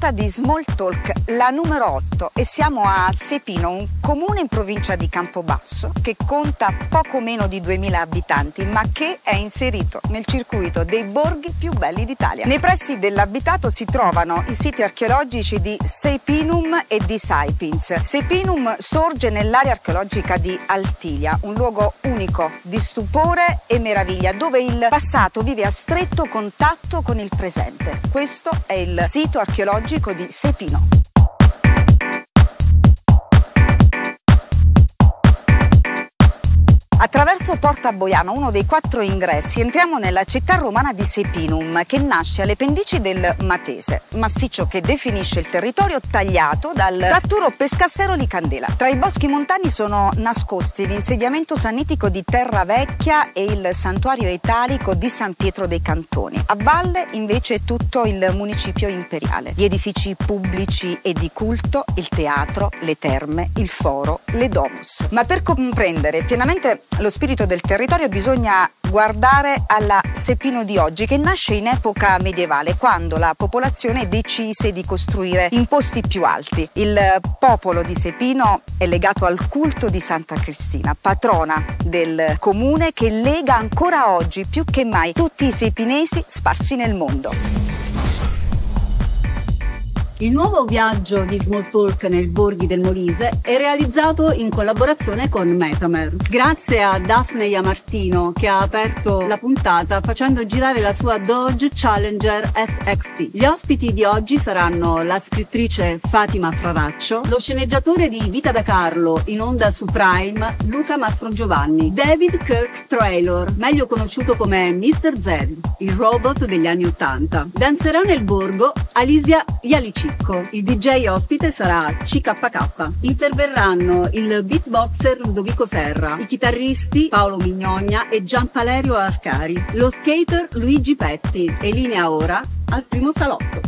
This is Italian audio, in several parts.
puntata di Small Talk, la numero 8 e siamo a Sepino, un comune in provincia di Campobasso che conta poco meno di 2000 abitanti ma che è inserito nel circuito dei borghi più belli d'Italia. Nei pressi dell'abitato si trovano i siti archeologici di Sepinum e di Saipins. Sepinum sorge nell'area archeologica di Altilia, un luogo unico di stupore e meraviglia dove il passato vive a stretto contatto con il presente. Questo è il sito archeologico di Sepino. Attraverso Porta Boiano, uno dei quattro ingressi, entriamo nella città romana di Sepinum, che nasce alle pendici del Matese, massiccio che definisce il territorio tagliato dal tratturo Pescassero di Candela. Tra i boschi montani sono nascosti l'insediamento sannitico di Terra Vecchia e il santuario italico di San Pietro dei Cantoni. A valle invece tutto il municipio imperiale, gli edifici pubblici e di culto, il teatro, le terme, il foro, le domus. Ma per comprendere pienamente lo spirito del territorio bisogna guardare alla Sepino di oggi che nasce in epoca medievale quando la popolazione decise di costruire in posti più alti. Il popolo di Sepino è legato al culto di Santa Cristina, patrona del comune che lega ancora oggi più che mai tutti i sepinesi sparsi nel mondo. Il nuovo viaggio di Small Talk nel Borghi del Molise è realizzato in collaborazione con Metamer. Grazie a Daphne Iamartino che ha aperto la puntata facendo girare la sua Dodge Challenger SXT. Gli ospiti di oggi saranno la scrittrice Fatima Fraraccio, lo sceneggiatore di Vita da Carlo in onda su Prime Luca Mastrogiovanni, David Kirk Traylor, meglio conosciuto come Mr. Zed, il robot degli anni Ottanta. Danzerà nel borgo Alisia Ialici Chicco. Il DJ ospite sarà CKK. Interverranno il beatboxer Ludovico Serra, i chitarristi Paolo Mignogna e Gianpalerio Arcari, lo skater Luigi Petti e linea ora al primo salotto.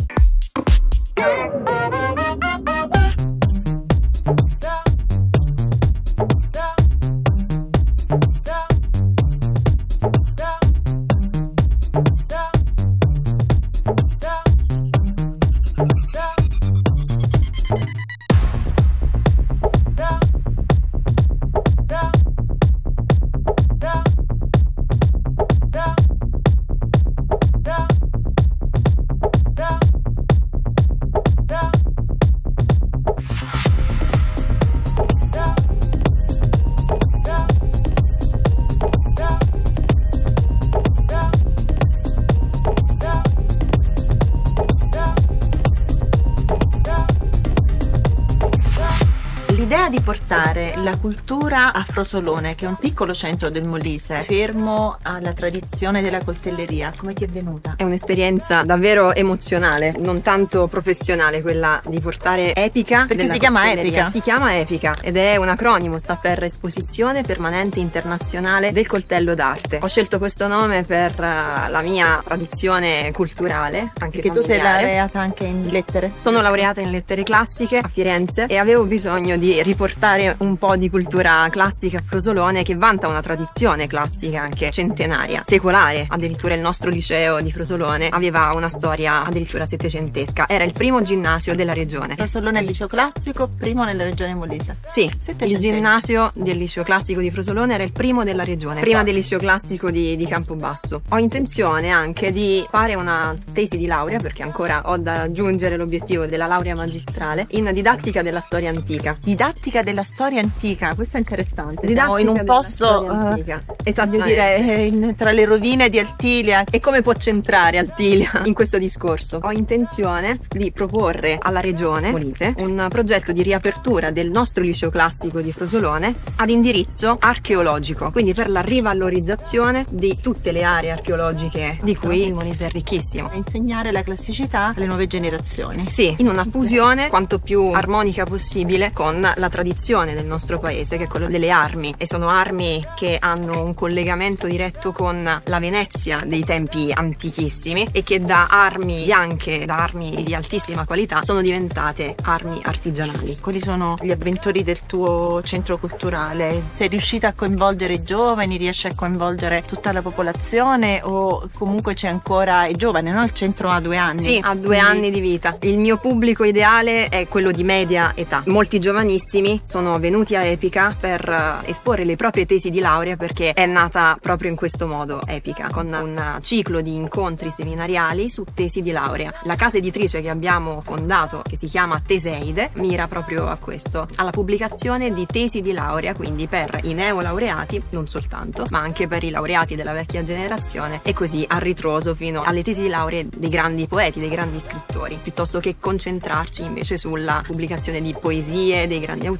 Canadá. Di portare la cultura a Frosolone, che è un piccolo centro del Molise, fermo alla tradizione della coltelleria, come ti è venuta? È un'esperienza davvero emozionale, non tanto professionale, quella di portare Epica. Perché si chiama Epica? Si chiama Epica ed è un acronimo, sta per Esposizione Permanente Internazionale del Coltello d'Arte. Ho scelto questo nome per eh, la mia tradizione culturale, anche Perché tu sei laureata anche in lettere? Sono laureata in lettere classiche a Firenze e avevo bisogno di riportare portare un po' di cultura classica a Frosolone che vanta una tradizione classica anche centenaria, secolare. Addirittura il nostro liceo di Frosolone aveva una storia addirittura settecentesca. Era il primo ginnasio della regione. Frosolone è il liceo classico, primo nella regione Molise. Sì, il ginnasio del liceo classico di Frosolone era il primo della regione, prima del liceo classico di, di Campobasso. Ho intenzione anche di fare una tesi di laurea, perché ancora ho da raggiungere l'obiettivo della laurea magistrale, in didattica della storia antica. Didattica didattica della storia antica, questo è interessante. Didattica in un posto, uh, esatto, dire, in, tra le rovine di Altilia. E come può centrare Altilia in questo discorso? Ho intenzione di proporre alla regione Molise un progetto di riapertura del nostro liceo classico di Frosolone ad indirizzo archeologico, quindi per la rivalorizzazione di tutte le aree archeologiche di cui il Molise è ricchissimo. Insegnare la classicità alle nuove generazioni. Sì, in una fusione quanto più armonica possibile con la tradizione del nostro paese, che è quello delle armi. E sono armi che hanno un collegamento diretto con la Venezia dei tempi antichissimi e che da armi bianche, da armi di altissima qualità, sono diventate armi artigianali. Quali sono gli avventori del tuo centro culturale? Sei riuscita a coinvolgere i giovani? Riesci a coinvolgere tutta la popolazione o comunque c'è ancora, è giovane, no? Il centro ha due anni. Sì, ha due Quindi... anni di vita. Il mio pubblico ideale è quello di media età. Molti giovanissimi sono venuti a Epica per eh, esporre le proprie tesi di laurea perché è nata proprio in questo modo Epica, con un ciclo di incontri seminariali su tesi di laurea. La casa editrice che abbiamo fondato, che si chiama Teseide, mira proprio a questo, alla pubblicazione di tesi di laurea, quindi per i neolaureati, non soltanto, ma anche per i laureati della vecchia generazione e così a ritroso fino alle tesi di laurea dei grandi poeti, dei grandi scrittori, piuttosto che concentrarci invece sulla pubblicazione di poesie dei grandi autori,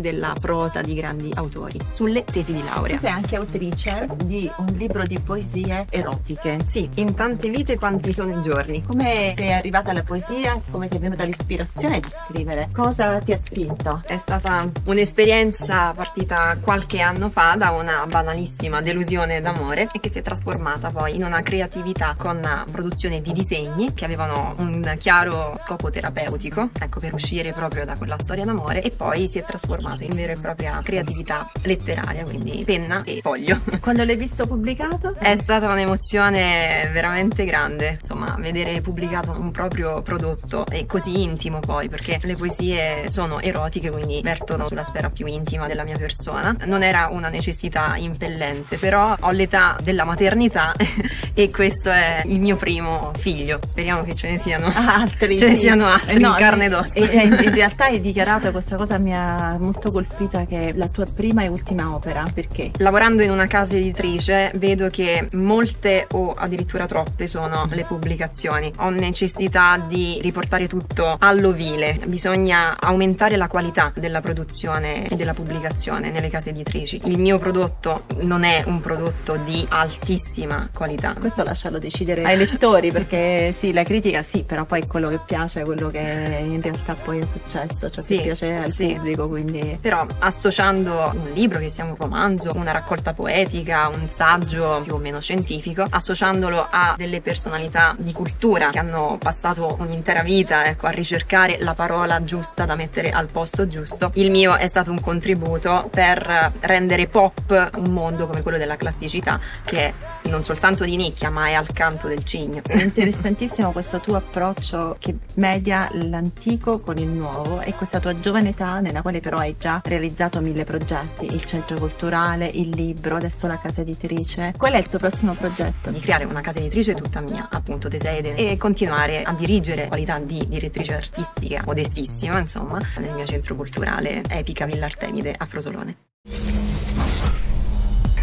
della prosa di grandi autori, sulle tesi di laurea. Tu sei anche autrice di un libro di poesie erotiche. Sì, in tante vite quanti sono i giorni. Come sei arrivata alla poesia? Come ti è venuta l'ispirazione di scrivere? Cosa ti ha spinto? È stata un'esperienza partita qualche anno fa da una banalissima delusione d'amore e che si è trasformata poi in una creatività con produzione di disegni che avevano un chiaro scopo terapeutico, ecco per uscire proprio da quella storia d'amore e poi si è trasformato in vera e propria creatività letteraria, quindi penna e foglio. Quando l'hai visto pubblicato? È stata un'emozione veramente grande, insomma, vedere pubblicato un proprio prodotto e così intimo poi, perché le poesie sono erotiche, quindi vertono sulla sfera più intima della mia persona. Non era una necessità impellente, però ho l'età della maternità e questo è il mio primo figlio. Speriamo che ce ne siano altri. Ce ne siano altri no, in carne ed ossa. in, in realtà hai dichiarato questa cosa mi molto colpita che è la tua prima e ultima opera. Perché? Lavorando in una casa editrice vedo che molte o addirittura troppe sono le pubblicazioni. Ho necessità di riportare tutto all'ovile. Bisogna aumentare la qualità della produzione e della pubblicazione nelle case editrici. Il mio prodotto non è un prodotto di altissima qualità. Questo lascialo decidere ai lettori perché sì, la critica sì, però poi quello che piace è quello che in realtà poi è successo, ciò sì, che piace al sì. pubblico. Quindi... Però associando un libro che sia un romanzo, una raccolta poetica, un saggio più o meno scientifico, associandolo a delle personalità di cultura che hanno passato un'intera vita ecco, a ricercare la parola giusta da mettere al posto giusto, il mio è stato un contributo per rendere pop un mondo come quello della classicità che è non soltanto di nicchia ma è al canto del cigno. Interessantissimo questo tuo approccio che media l'antico con il nuovo e questa tua giovane età nella quale però hai già realizzato mille progetti, il centro culturale, il libro, adesso la casa editrice. Qual è il tuo prossimo progetto? Di creare una casa editrice tutta mia, appunto Teseide, e continuare a dirigere qualità di direttrice artistica modestissima, insomma, nel mio centro culturale Epica Villa Artemide a Frosolone.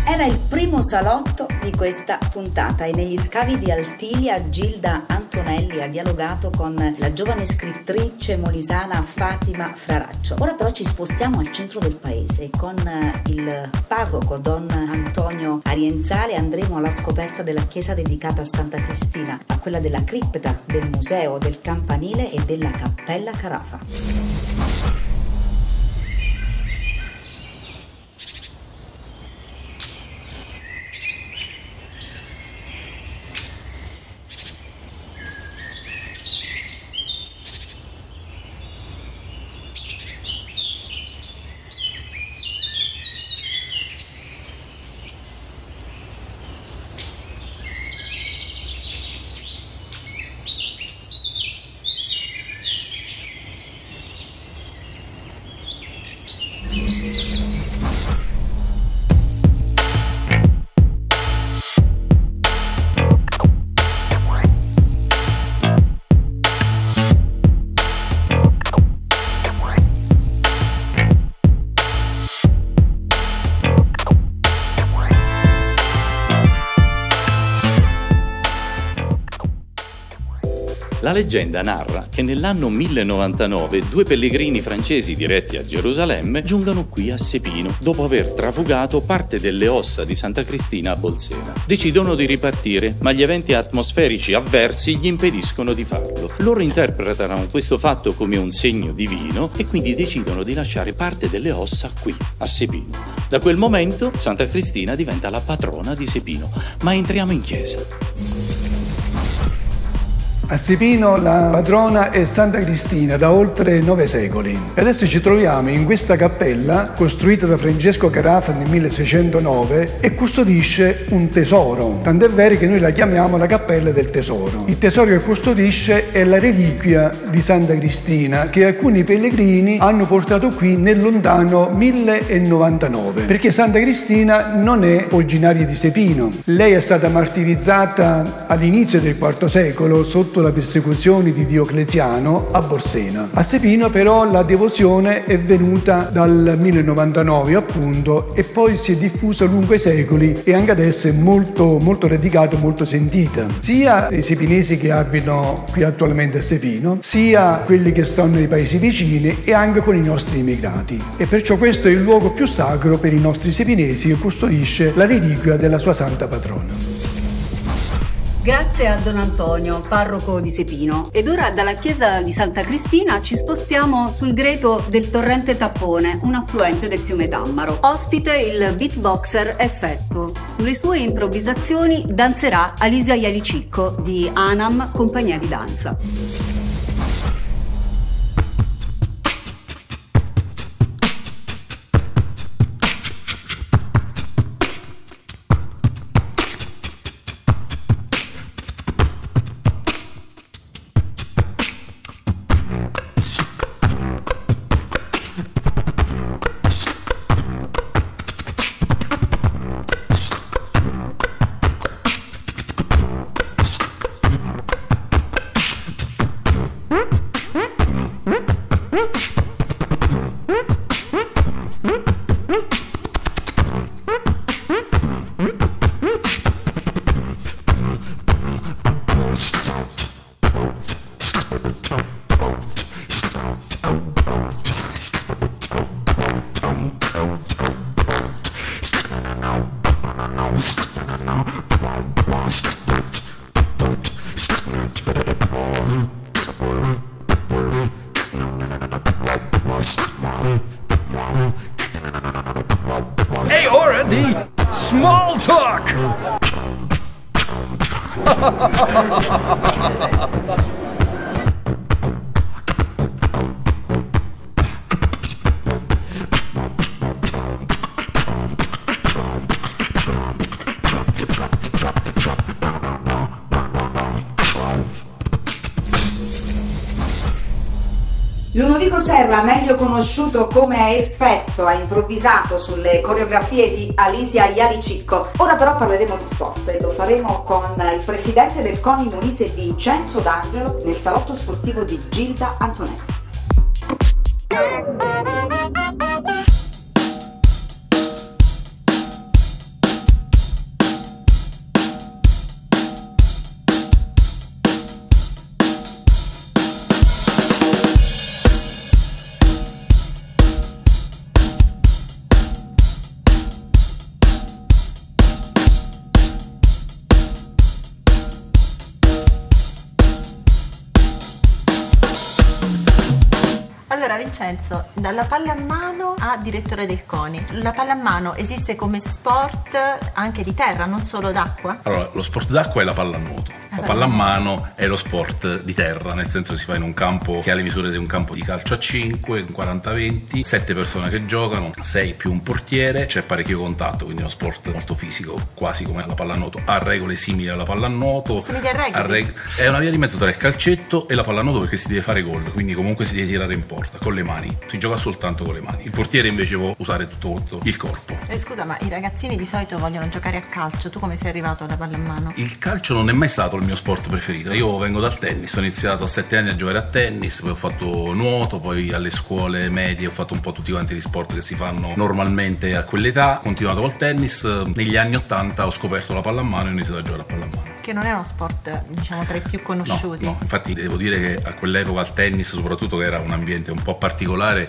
Era il primo salotto di questa puntata e negli scavi di Altilia Gilda Antonelli ha dialogato con la giovane scrittrice molisana Fatima Fraraccio. Ora però ci spostiamo al centro del paese con eh, il parroco Don Antonio Arienzale andremo alla scoperta della chiesa dedicata a Santa Cristina, a quella della cripta, del museo, del campanile e della cappella Carafa. La leggenda narra che nell'anno 1099 due pellegrini francesi diretti a Gerusalemme giungano qui a Sepino dopo aver trafugato parte delle ossa di Santa Cristina a Bolsena. Decidono di ripartire, ma gli eventi atmosferici avversi gli impediscono di farlo. Loro interpretano questo fatto come un segno divino e quindi decidono di lasciare parte delle ossa qui, a Sepino. Da quel momento Santa Cristina diventa la patrona di Sepino. Ma entriamo in chiesa. A Sepino la patrona è Santa Cristina da oltre nove secoli. E adesso ci troviamo in questa cappella costruita da Francesco Carafa nel 1609 e custodisce un tesoro. Tant'è vero che noi la chiamiamo la cappella del tesoro. Il tesoro che custodisce è la reliquia di Santa Cristina che alcuni pellegrini hanno portato qui nel lontano 1099. Perché Santa Cristina non è originaria di Sepino. Lei è stata martirizzata all'inizio del IV secolo sotto sotto la persecuzione di Diocleziano a Borsena. A Sepino però la devozione è venuta dal 1099 appunto e poi si è diffusa lungo i secoli e anche adesso è molto, molto radicata, molto sentita. Sia i sepinesi che abitano qui attualmente a Sepino, sia quelli che stanno nei paesi vicini e anche con i nostri immigrati. E perciò questo è il luogo più sacro per i nostri sepinesi che custodisce la reliquia della sua santa patrona. Grazie a Don Antonio, parroco di Sepino. Ed ora dalla chiesa di Santa Cristina ci spostiamo sul greto del torrente Tappone, un affluente del fiume Tammaro. Ospite il beatboxer Effetto. Sulle sue improvvisazioni danzerà Alisia Ialicicco di Anam Compagnia di Danza. Ludovico Serra, meglio conosciuto come Effetto, ha improvvisato sulle coreografie di Alisia Ialicicco. Ora però parleremo di sport e lo faremo con il presidente del CONI Molise Vincenzo D'Angelo nel salotto sportivo di Gilda Antonetti. Vincenzo, dalla pallamano a direttore del CONI, la pallamano esiste come sport anche di terra, non solo d'acqua? Allora, lo sport d'acqua è la pallanuoto, la pallamano è lo sport di terra, nel senso si fa in un campo che ha le misure di un campo di calcio a 5, un 40-20, 7 persone che giocano, 6 più un portiere, c'è parecchio contatto, quindi è uno sport molto fisico, quasi come la pallanuoto, ha regole simili alla pallanuoto. Simili al rugby? reg- è una via di mezzo tra il calcetto e la pallanuoto perché si deve fare gol, quindi comunque si deve tirare in porta con le mani, si gioca soltanto con le mani. Il portiere invece può usare tutto, tutto il corpo. Eh, scusa, ma i ragazzini di solito vogliono giocare a calcio, tu come sei arrivato alla pallamano? Il calcio non è mai stato il mio sport preferito. Io vengo dal tennis, ho iniziato a sette anni a giocare a tennis, poi ho fatto nuoto, poi alle scuole medie ho fatto un po' tutti quanti gli sport che si fanno normalmente a quell'età, ho continuato col tennis, negli anni 80 ho scoperto la pallamano e ho iniziato a giocare a pallamano. Che non è uno sport, diciamo, tra i più conosciuti. No, no, infatti devo dire che a quell'epoca al tennis, soprattutto che era un ambiente un po' particolare,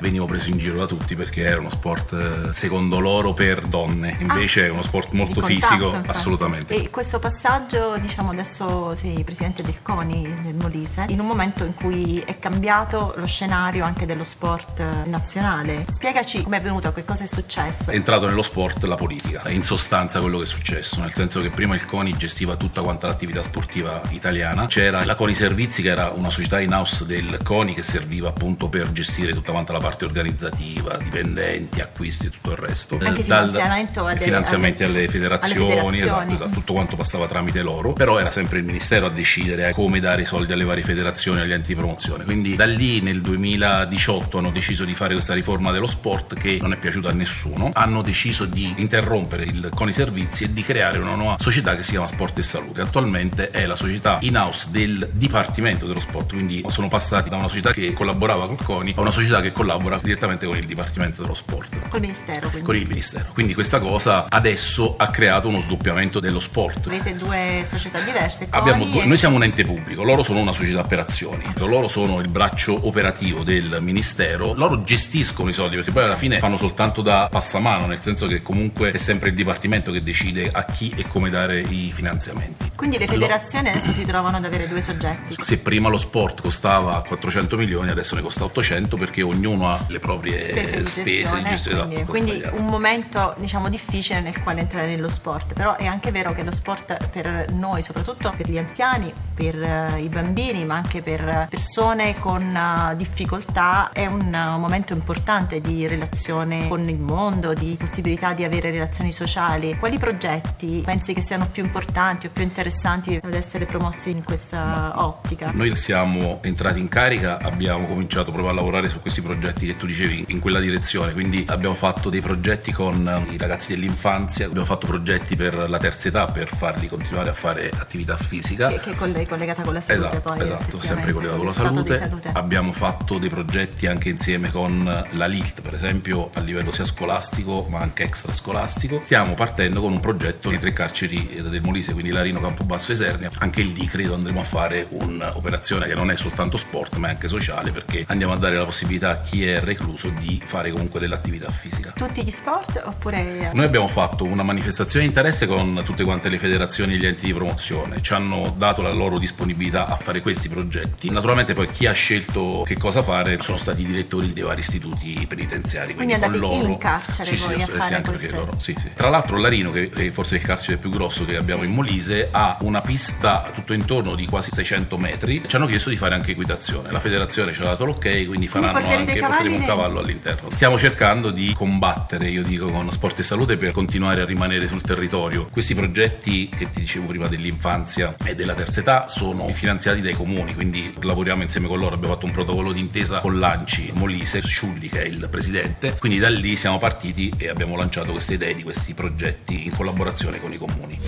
venivo preso in giro da tutti perché era uno sport eh, secondo loro per donne, invece ah, è uno sport molto contatto, fisico, infatti. assolutamente. E questo passaggio, diciamo adesso sei presidente del CONI del Molise, in un momento in cui è cambiato lo scenario anche dello sport nazionale. Spiegaci come è venuto, che cosa è successo. È entrato nello sport la politica, in sostanza quello che è successo, nel senso che prima il CONI gestiva tutta quanta l'attività sportiva italiana, c'era la CONI Servizi che era una società in house del CONI che serviva appunto per gestire tutta quanta la parte organizzativa, dipendenti, acquisti e tutto il resto. Anche Dal, finanziamento alle, finanziamenti alle, alle federazioni, alle federazioni. Esatto, esatto, tutto quanto passava tramite loro, però era sempre il ministero a decidere come dare i soldi alle varie federazioni, agli enti di promozione. Quindi da lì nel 2018 hanno deciso di fare questa riforma dello sport che non è piaciuta a nessuno, hanno deciso di interrompere il CONI Servizi e di creare una nuova società che si chiama Sport e Salute. Attualmente è la società in-house del Dipartimento dello Sport, quindi sono passati da una società che collaborava col CONI a una società che collabora direttamente con il Dipartimento dello Sport. Col Ministero. Quindi. Con il Ministero. Quindi questa cosa adesso ha creato uno sdoppiamento dello sport. Avete due società diverse. Due, noi siamo un ente pubblico, loro sono una società per azioni, loro sono il braccio operativo del Ministero, loro gestiscono i soldi perché poi alla fine fanno soltanto da passamano, nel senso che comunque è sempre il Dipartimento che decide a chi e come dare i finanziamenti. Quindi le federazioni allora, adesso si trovano ad avere due soggetti. Se prima lo sport costava 400 milioni, adesso ne costa 800 perché ognuno ha le proprie spese, spese di gestione. Quindi, quindi un momento diciamo difficile nel quale entrare nello sport, però è anche vero che lo sport per noi, soprattutto per gli anziani, per uh, i bambini, ma anche per persone con uh, difficoltà, è un uh, momento importante di relazione con il mondo, di possibilità di avere relazioni sociali. Quali progetti pensi che siano più importanti o più interessanti ad essere promossi in questa ottica? Noi siamo entrati in carica, abbiamo cominciato proprio a lavorare su questi progetti che tu dicevi in quella direzione, quindi abbiamo fatto dei progetti con i ragazzi dell'infanzia, abbiamo fatto progetti per la terza età per farli continuare a fare attività fisica. Che, che è collegata con la salute esatto, poi. Esatto, sempre collegata con la salute. salute. Abbiamo fatto dei progetti anche insieme con la LILT, per esempio, a livello sia scolastico ma anche extrascolastico. Stiamo partendo con un progetto di tre carceri del Molise, quindi Larino, Campobasso e Esernia. Anche lì credo andremo a fare un'operazione che non è soltanto sport ma è anche sociale perché andiamo a dare la possibilità a chi è recluso di fare comunque dell'attività fisica. Tutti gli sport oppure... Noi abbiamo fatto una manifestazione di interesse con tutte quante le federazioni e gli enti di promozione, ci hanno dato la loro disponibilità a fare questi progetti. Naturalmente poi chi ha scelto che cosa fare sono stati i direttori dei vari istituti penitenziari. Quindi, quindi con loro... in carcere sì, sì, sì, sì anche perché loro, sì, sì. Tra l'altro Larino, che è forse il carcere più grosso che abbiamo in Molise, ha una pista tutto intorno di quasi 600 metri. Ci hanno chiesto di fare anche equitazione. La federazione ci ha dato l'ok, quindi faranno anche porteremo un cavallo all'interno. Stiamo cercando di combattere, io dico, con sport e salute per continuare a rimanere sul territorio. Questi progetti che ti dicevo prima dell'infanzia e della terza età sono finanziati dai comuni, quindi lavoriamo insieme con loro, abbiamo fatto un protocollo d'intesa con l'Anci, Molise, Sciulli che è il presidente, quindi da lì siamo partiti e abbiamo lanciato queste idee di questi progetti in collaborazione con i comuni.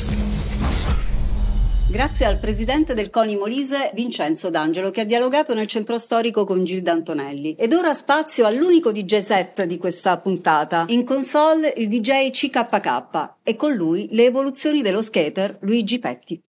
Grazie al presidente del CONI Molise, Vincenzo D'Angelo, che ha dialogato nel centro storico con Gilda Antonelli. Ed ora spazio all'unico DJ set di questa puntata. In console il DJ CKK e con lui le evoluzioni dello skater Luigi Petti.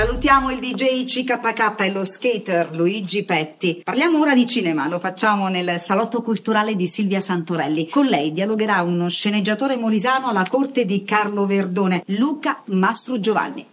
Salutiamo il DJ CKK e lo skater Luigi Petti. Parliamo ora di cinema, lo facciamo nel salotto culturale di Silvia Santorelli. Con lei dialogherà uno sceneggiatore molisano alla corte di Carlo Verdone, Luca Mastro Giovanni.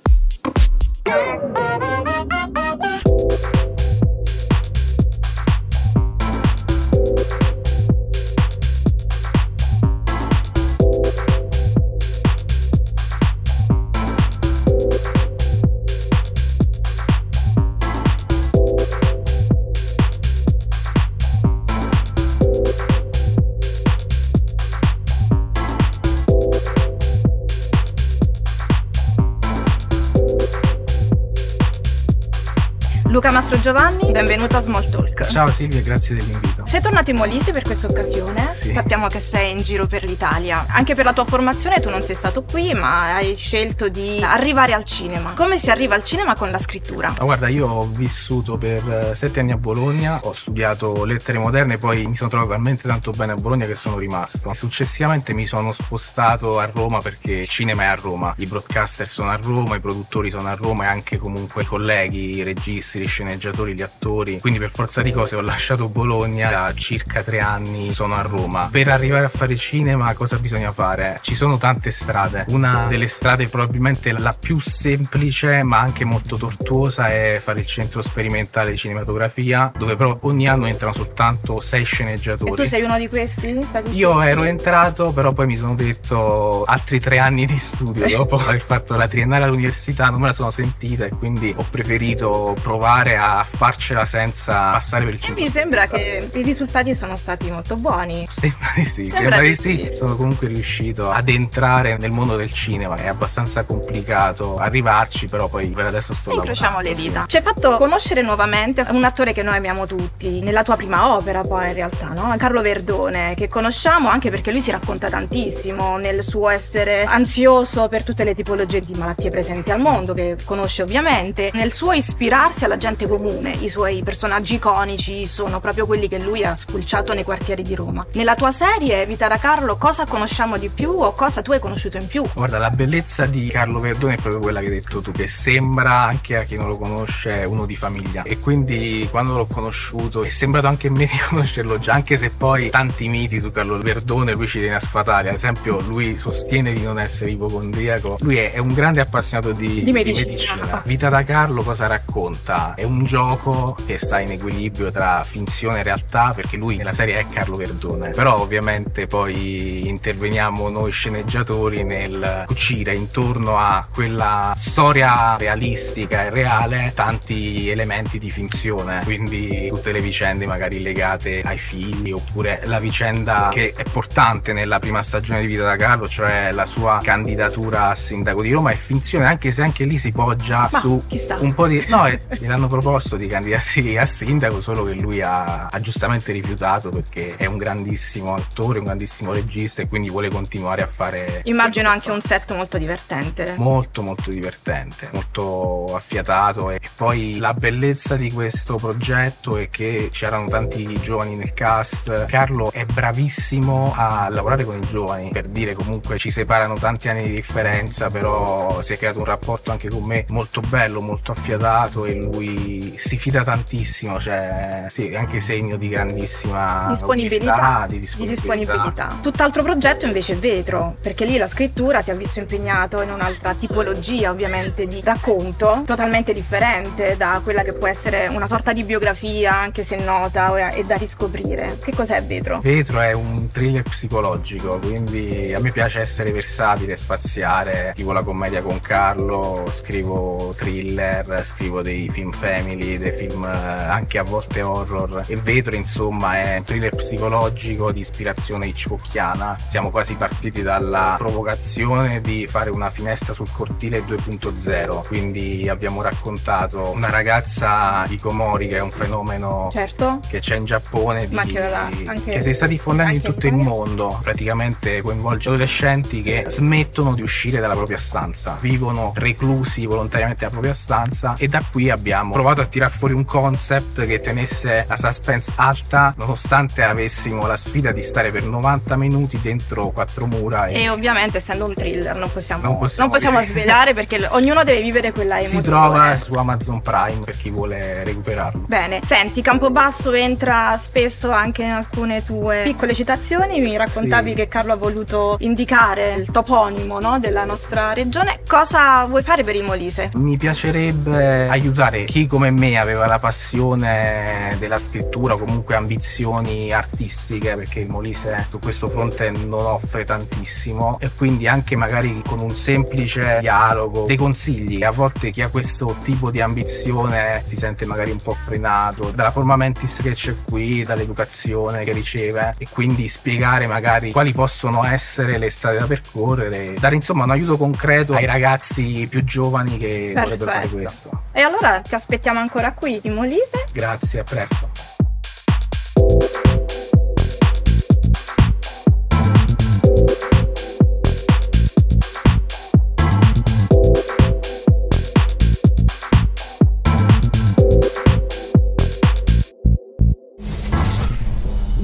Luca Mastro Giovanni, benvenuto a Small Talk. Ciao Silvia, grazie dell'invito. Sei tornato in Molise per questa occasione? Sì. Sappiamo che sei in giro per l'Italia. Anche per la tua formazione tu non sei stato qui, ma hai scelto di arrivare al cinema. Come si arriva al cinema con la scrittura? Ma guarda, io ho vissuto per eh, sette anni a Bologna, ho studiato lettere moderne, poi mi sono trovato talmente tanto bene a Bologna che sono rimasto. Successivamente mi sono spostato a Roma perché il cinema è a Roma, i broadcaster sono a Roma, i produttori sono a Roma e anche comunque i colleghi, i registi, sceneggiatori, gli attori. Quindi per forza di cose ho lasciato Bologna da circa tre anni, sono a Roma. Per arrivare a fare cinema cosa bisogna fare? Ci sono tante strade. Una delle strade probabilmente la più semplice ma anche molto tortuosa è fare il centro sperimentale di cinematografia dove però ogni anno entrano soltanto sei E sceneggiatori. tu sei uno di questi? Io ero entrato, però poi mi sono detto altri tre anni di studio dopo aver fatto la triennale all'università, non me la sono sentita e quindi ho preferito provare a farcela senza passare per il centro. Mi sembra che i risultati sono stati molto buoni. Sembra di sì, Sembra sembra di di sì. Sono comunque riuscito ad entrare nel mondo del cinema. È abbastanza complicato arrivarci, però poi per adesso sto Incrociamo lavorando. le sì. dita. Ci hai fatto conoscere nuovamente un attore che noi amiamo tutti, nella tua prima opera poi in realtà, no? Carlo Verdone, che conosciamo anche perché lui si racconta tantissimo nel suo essere ansioso per tutte le tipologie di malattie presenti al mondo, che conosce ovviamente, nel suo ispirarsi alla gente comune. I suoi personaggi iconici sono proprio quelli che lui ha spulciato nei quartieri di Roma. Nella tua serie Vita da Carlo cosa conosciamo di più o cosa tu hai conosciuto in più? Guarda, la bellezza di Carlo Verdone è proprio quella che hai detto tu, che sembra anche a chi non lo conosce uno di famiglia. E quindi quando l'ho conosciuto è sembrato anche a me di conoscerlo già, anche se poi tanti miti su Carlo Verdone lui ci tiene a sfatare. Ad esempio, lui sostiene di non essere ipocondriaco. Lui è, è un grande appassionato di, Di medicina. Vita da Carlo cosa racconta? È un gioco che sta in equilibrio tra finzione e realtà, perché lui nella serie è Carlo Verdone. Però ovviamente poi interveniamo noi sceneggiatori nel cucire intorno a quella storia realistica e reale tanti elementi di finzione, quindi tutte le vicende magari legate ai figli oppure la vicenda che è portante nella prima stagione di Vita da Carlo, cioè la sua candidatura a sindaco di Roma è finzione anche se anche lì si poggia Ma, su chissà. un po' di... No, eh, gliel'hanno proposto di candidarsi a sindaco, solo che lui ha, ha giustamente rifiutato perché è un grandissimo attore, un grandissimo regista e quindi vuole continuare a fare... Immagino anche un set molto divertente. Molto molto divertente, molto affiatato e poi la bellezza di questo progetto è che c'erano tanti giovani nel cast. Carlo è bravissimo a lavorare con i giovani, per dire comunque ci separano tanti anni di differenza, però si è creato un rapporto anche con me molto bello, molto affiatato e lui si fida tantissimo, cioè sì, è anche segno di grandissima disponibilità, di di disponibilità. disponibilità. Tutt'altro progetto invece è Vetro, perché lì la scrittura ti ha visto impegnato in un'altra tipologia ovviamente di racconto, totalmente differente da quella che può essere una sorta di biografia, anche se nota e da riscoprire. Che cos'è Vetro? Vetro è un thriller psicologico, quindi a me piace essere versatile, spaziare. Scrivo la commedia con Carlo, scrivo thriller, scrivo dei film family, dei film eh, anche a volte horror. E Vetro insomma è un thriller psicologico di ispirazione hitchcockiana. Siamo quasi partiti dalla provocazione di fare una finestra sul cortile 2.0, quindi abbiamo raccontato una ragazza di Komori che è un fenomeno Certo. che c'è in Giappone di- Ma che ora anche- che si sta diffondendo in tutto il mondo. Praticamente coinvolge adolescenti che smettono di uscire dalla propria stanza. Vivono reclusi volontariamente nella propria stanza e da qui abbiamo provato a tirar fuori un concept che tenesse la suspense alta nonostante avessimo la sfida di stare per 90 minuti dentro quattro mura e, E ovviamente essendo un thriller non possiamo, Non possiamo non possiamo svelare perché ognuno deve vivere quella si emozione. trova su Amazon Prime per chi vuole recuperarlo Bene, senti, Campobasso entra spesso anche in alcune tue piccole citazioni, mi raccontavi Sì. che Carlo ha voluto indicare il toponimo no, della nostra regione. Cosa vuoi fare per il Molise? Mi piacerebbe aiutare chi come me aveva la passione della scrittura, comunque ambizioni artistiche, perché il Molise su questo fronte non offre tantissimo e quindi anche magari con un semplice dialogo, dei consigli. A volte chi ha questo tipo di ambizione si sente magari un po' frenato dalla forma mentis che c'è qui, dall'educazione che riceve e quindi spiegare magari quali possono essere le strade da percorrere, dare insomma un aiuto concreto ai ragazzi più giovani che vorrebbero fare Perfetto. questo. E allora ti aspettiamo ancora qui, in Molise. Grazie, a presto.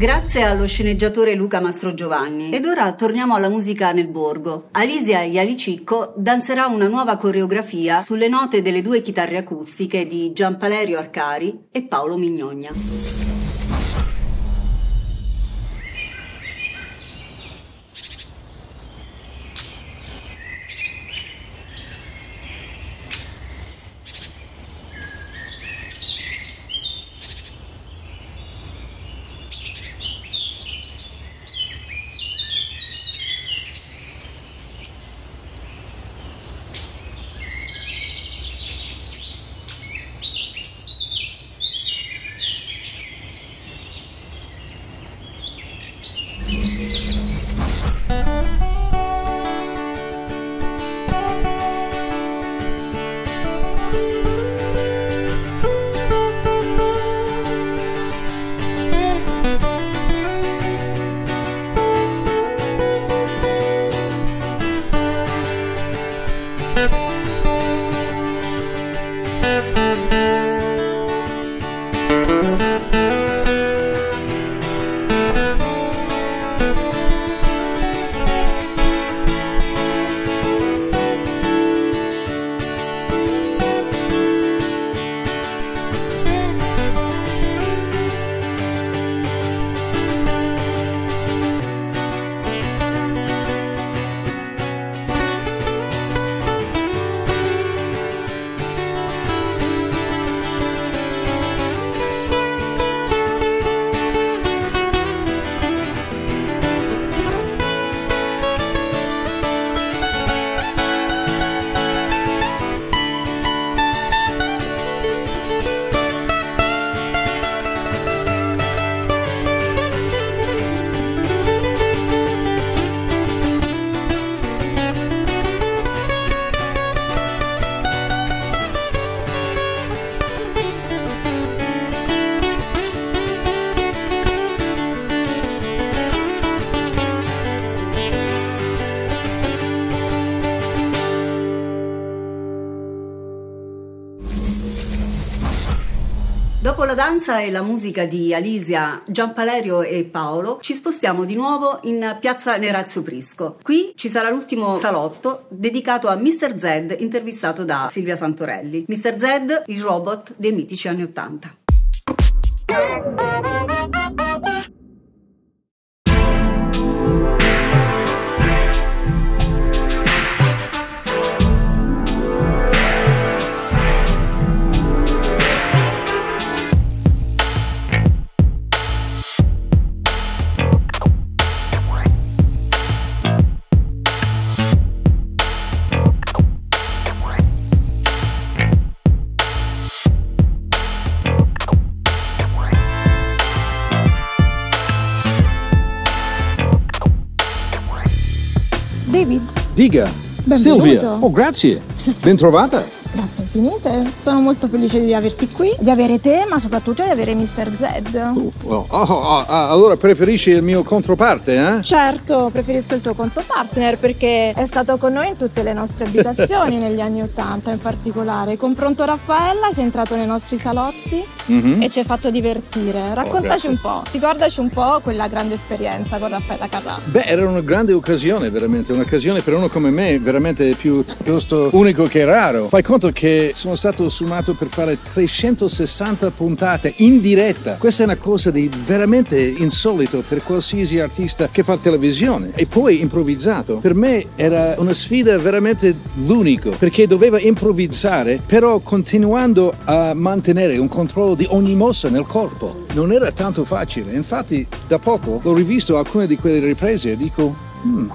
Grazie allo sceneggiatore Luca Mastrogiovanni. Ed ora torniamo alla musica nel borgo. Alisia Ialicicco danzerà una nuova coreografia sulle note delle due chitarre acustiche di Gianpalerio Arcari e Paolo Mignogna. Danza e la musica di Alisia, Gianpalerio e Paolo, ci spostiamo di nuovo in piazza Nerazio Prisco. Qui ci sarà l'ultimo salotto dedicato a Mr. Z, intervistato da Silvia Santorelli. Mr. Z, il robot dei mitici anni Ottanta. David, Diga. Benvenuto. Silvia. Oh, grazie. Ben infinite. Sono molto felice di averti qui, di avere te, ma soprattutto di avere Mr. Z. Oh, oh, oh, ah, allora preferisci il mio controparte, eh? Certo, preferisco il tuo conto partner perché è stato con noi in tutte le nostre abitazioni negli anni Ottanta in particolare. Con Pronto Raffaella sei entrato nei nostri salotti Mhm. e ci hai fatto divertire. Raccontaci un po', ricordaci un po' quella grande esperienza con Raffaella Carrà. Beh, era una grande occasione, veramente. Un'occasione per uno come me, veramente più piuttosto unico che raro. Fai conto che sono stato suonato per fare 360 puntate in diretta. Questa è una cosa di veramente insolito per qualsiasi artista che fa televisione. E poi improvvisato. Per me era una sfida veramente l'unico, perché doveva improvvisare, però continuando a mantenere un controllo di ogni mossa nel corpo. Non era tanto facile. Infatti, da poco ho rivisto alcune di quelle riprese e dico, "Hmm,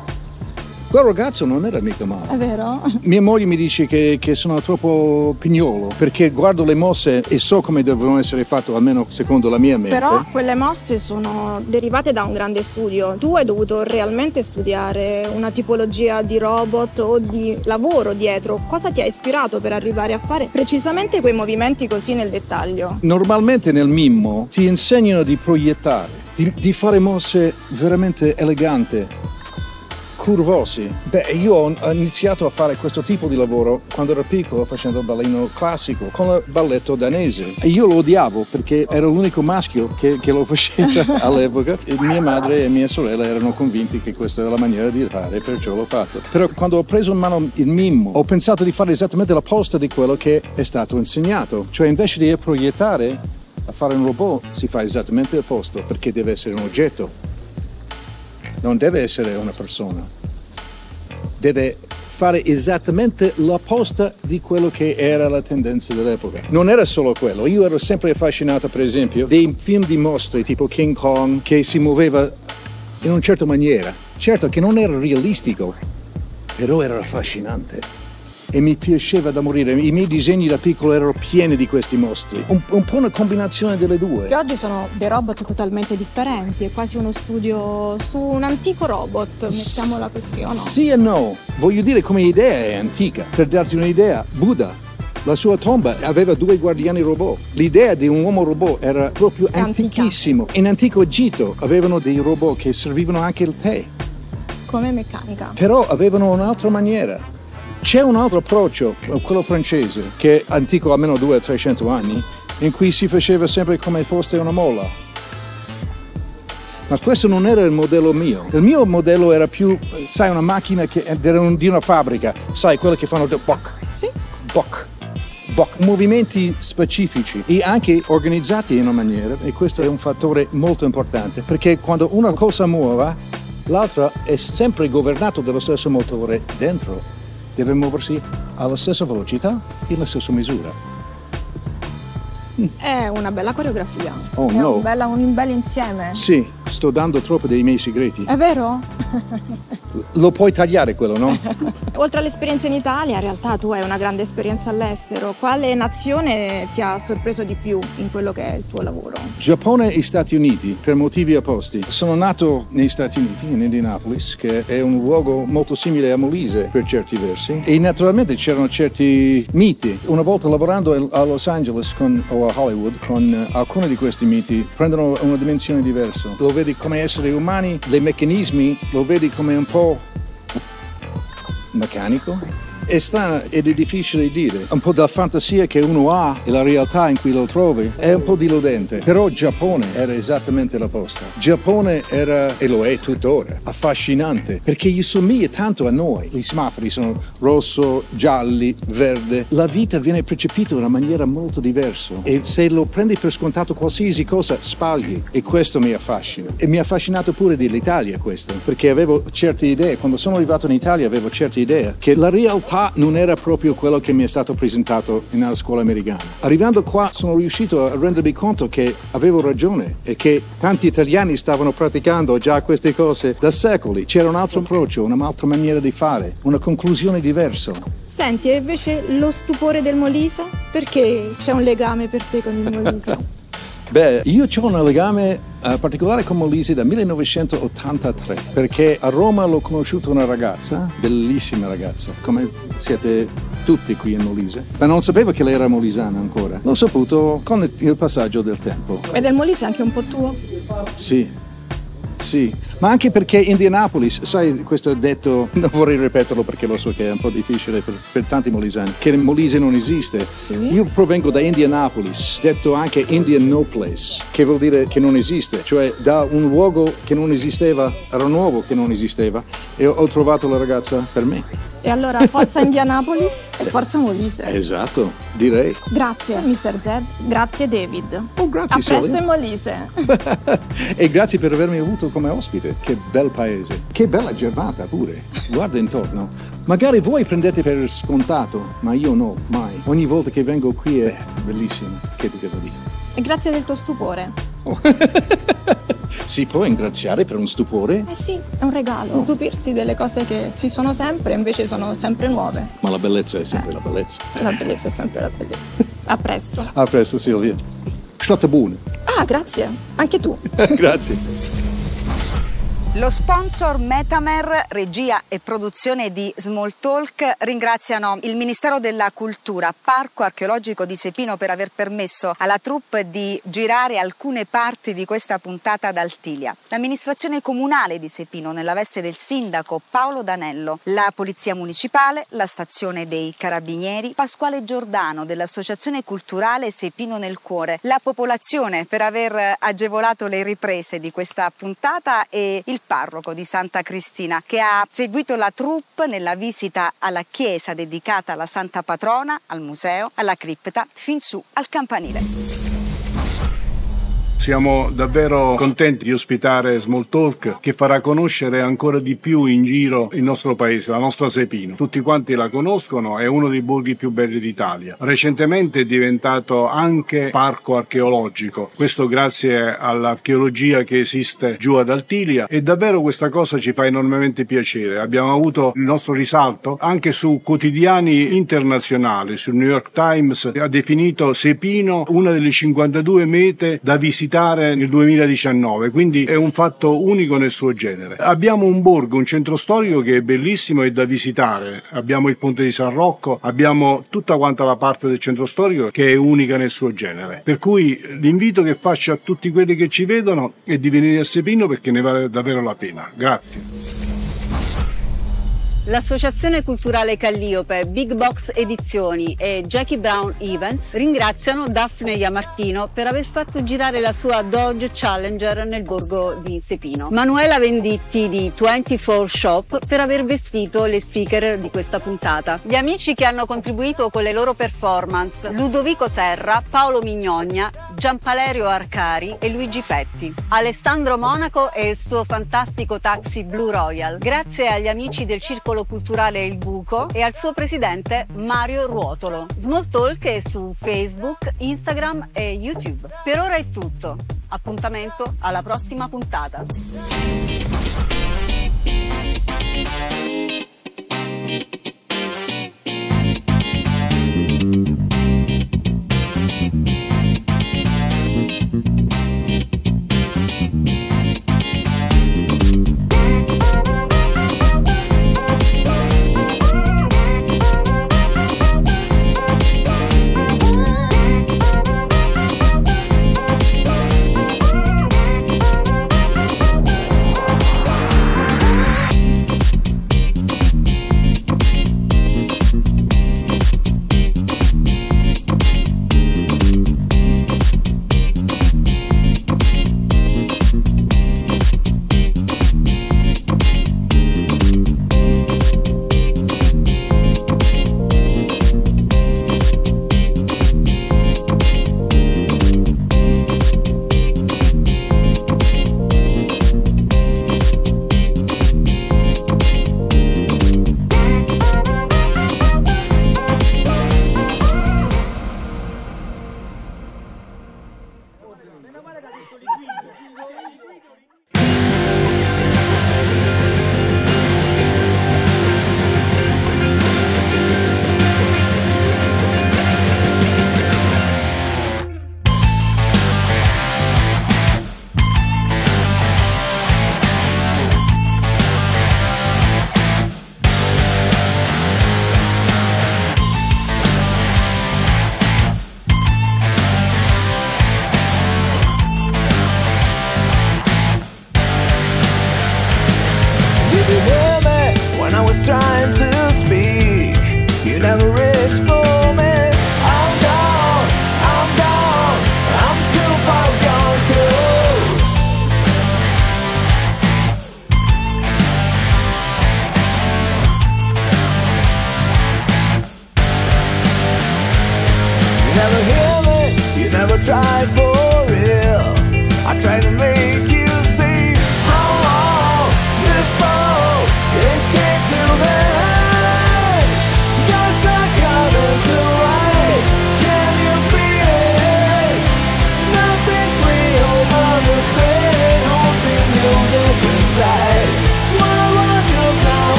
quel ragazzo non era mica male. È vero? Mia moglie mi dice che, che sono troppo pignolo perché guardo le mosse e so come devono essere fatte, almeno secondo la mia mente. Però quelle mosse sono derivate da un grande studio. Tu hai dovuto realmente studiare una tipologia di robot o di lavoro dietro. Cosa ti ha ispirato per arrivare a fare precisamente quei movimenti così nel dettaglio? Normalmente nel mimmo ti insegnano di proiettare, di, di fare mosse veramente eleganti, curvosi. Beh, io ho iniziato a fare questo tipo di lavoro quando ero piccolo facendo ballino classico con il balletto danese. E io lo odiavo perché ero l'unico maschio che, che lo faceva all'epoca. E mia madre e mia sorella erano convinti che questa era la maniera di fare, perciò l'ho fatto. Però quando ho preso in mano il mimmo, ho pensato di fare esattamente l'opposto di quello che è stato insegnato. Cioè invece di proiettare a fare un robot si fa esattamente l'opposto perché deve essere un oggetto non deve essere una persona, deve fare esattamente l'opposta di quello che era la tendenza dell'epoca. Non era solo quello, io ero sempre affascinato per esempio dei film di mostri tipo King Kong che si muoveva in una certa maniera, certo che non era realistico, però era affascinante. E mi piaceva da morire. I miei disegni da piccolo erano pieni di questi mostri. Un, un po' una combinazione delle due. Che oggi sono dei robot totalmente differenti, è quasi uno studio su un antico robot, mettiamola così o no? Sì e no, voglio dire come idea è antica. Per darti un'idea, Buddha, la sua tomba aveva due guardiani robot. L'idea di un uomo robot era proprio antica. antichissimo. In antico Egitto avevano dei robot che servivano anche il tè, Come meccanica. però avevano un'altra maniera. C'è un altro approccio, quello francese, che è antico almeno 200-300 anni, in cui si faceva sempre come fosse una molla. Ma questo non era il modello mio. Il mio modello era più, sai, una macchina che un- di una fabbrica, sai, quelle che fanno boc. Sì. Boc. Boc. Movimenti specifici e anche organizzati in una maniera, e questo è un fattore molto importante, perché quando una cosa muova, l'altra è sempre governato dallo stesso motore dentro. Deve muoversi alla stessa velocità e alla stessa misura. È una bella coreografia. Oh, è no. un, bella- un bel insieme. Sì, sto dando troppo dei miei segreti. È vero? Lo puoi tagliare quello, no? Oltre all'esperienza in Italia, in realtà tu hai una grande esperienza all'estero. Quale nazione ti ha sorpreso di più in quello che è il tuo lavoro? Giappone e Stati Uniti, per motivi opposti. Sono nato negli Stati Uniti, in Indianapolis, che è un luogo molto simile a Molise per certi versi. E naturalmente c'erano certi miti. Una volta lavorando a Los Angeles con- o a Hollywood con eh, alcuni di questi miti, prendono una dimensione diversa. Lo vedi come esseri umani, dei meccanismi, lo vedi come un po' meccanico. È strano ed è difficile dire. Un po' della fantasia che uno ha e la realtà in cui lo trovi è un po' diludente. Però Giappone era esattamente l'opposto. Giappone era, e lo è tuttora, affascinante perché gli somiglia tanto a noi. I semafori sono rosso, gialli, verde. La vita viene percepita in una maniera molto diversa e se lo prendi per scontato qualsiasi cosa sbagli e questo mi affascina. E mi ha affascinato pure dell'Italia questo perché avevo certe idee. Quando sono arrivato in Italia avevo certe idee che la realtà non era proprio quello che mi è stato presentato nella scuola americana. Arrivando qua sono riuscito a rendermi conto che avevo ragione e che tanti italiani stavano praticando già queste cose da secoli. C'era un altro approccio, un'altra maniera di fare, una conclusione diversa. Senti, e invece lo stupore del Molise? Perché c'è un legame per te con il Molise? Beh, io ho un legame eh, particolare con Molise dal 1983, perché a Roma l'ho conosciuta una ragazza, bellissima ragazza, come siete tutti qui in Molise, ma non sapevo che lei era molisana ancora. L'ho saputo con il- il passaggio del tempo. E del Molise anche un po' tuo? Sì, sì, ma anche perché Indianapolis, sai, questo è detto, non vorrei ripeterlo perché lo so che è un po' difficile per, per tanti molisani, che Molise non esiste. Io provengo da Indianapolis, detto anche Indian No Place, che vuol dire che non esiste, cioè da un luogo che non esisteva, era nuovo che non esisteva, e ho trovato la ragazza per me. E allora forza Indianapolis e forza Molise. Esatto, direi. Grazie Mr. Z, grazie David. Oh, grazie A presto Silvia. in Molise. E grazie per avermi avuto come ospite. Che bel paese. Che bella giornata pure. Guarda intorno. Magari voi prendete per scontato, ma io no, mai. Ogni volta che vengo qui è bellissimo. Che ti devo dire? E grazie del tuo stupore. Si può ringraziare per un stupore, Eh sì, è un regalo. Stupirsi delle cose che ci sono sempre, invece sono sempre nuove. ma la bellezza è sempre la bellezza. La bellezza è sempre la bellezza. A presto. A presto Silvia. State buone. Ah, grazie. Anche tu. grazie. Lo sponsor Metamer, regia e produzione di Small Talk ringraziano il Ministero della Cultura, Parco Archeologico di Sepino per aver permesso alla troupe di girare alcune parti di questa puntata d'Altilia. L'amministrazione comunale di Sepino nella veste del sindaco Paolo Danello, la Polizia Municipale, la stazione dei Carabinieri, Pasquale Giordano dell'Associazione Culturale Sepino nel Cuore, la popolazione per aver agevolato le riprese di questa puntata e il parroco di Santa Cristina che ha seguito la troupe nella visita alla chiesa dedicata alla Santa Patrona, al museo, alla cripta, fin su al campanile. Siamo davvero contenti di ospitare Small Talk che farà conoscere ancora di più in giro il nostro paese, la nostra Sepino. Tutti quanti la conoscono, è uno dei borghi più belli d'Italia. Recentemente è diventato anche parco archeologico, questo grazie all'archeologia che esiste giù ad Altilia e davvero questa cosa ci fa enormemente piacere. Abbiamo avuto il nostro risalto anche su quotidiani internazionali, sul New York Times ha definito Sepino una delle 52 mete da visitare nel 2019, quindi è un fatto unico nel suo genere. Abbiamo un borgo, un centro storico che è bellissimo e da visitare. Abbiamo il ponte di San Rocco, abbiamo tutta quanta la parte del centro storico che è unica nel suo genere. Per cui l'invito che faccio a tutti quelli che ci vedono è di venire a Sepino perché ne vale davvero la pena. Grazie. L'Associazione Culturale Calliope, Big Box Edizioni e Jackie Brown Events ringraziano Daphne Iamartino per aver fatto girare la sua Dodge Challenger nel borgo di Sepino. Manuela Venditti di 24 Shop per aver vestito le speaker di questa puntata. Gli amici che hanno contribuito con le loro performance, Ludovico Serra, Paolo Mignogna, Giampalerio Arcari e Luigi Petti. Alessandro Monaco e il suo fantastico taxi Blue Royal. Grazie agli amici del Circolo Culturale Il Buco e al suo presidente Mario Ruotolo. Small Talk è su Facebook, Instagram e YouTube. Per ora è tutto. Appuntamento alla prossima puntata.